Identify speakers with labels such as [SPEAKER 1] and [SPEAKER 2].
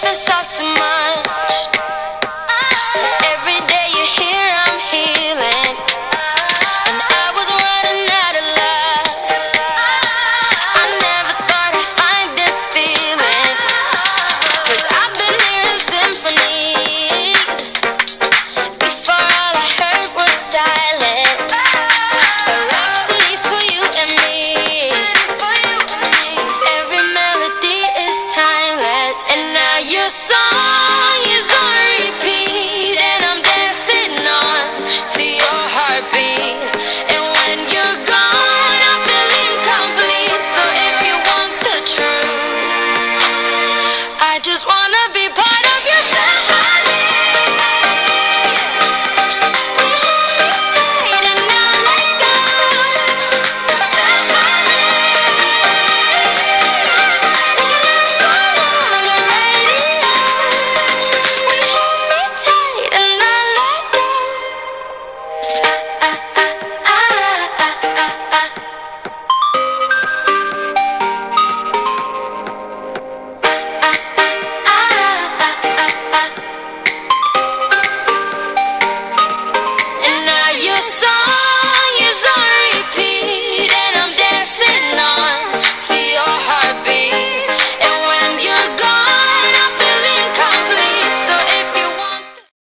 [SPEAKER 1] tight and not let?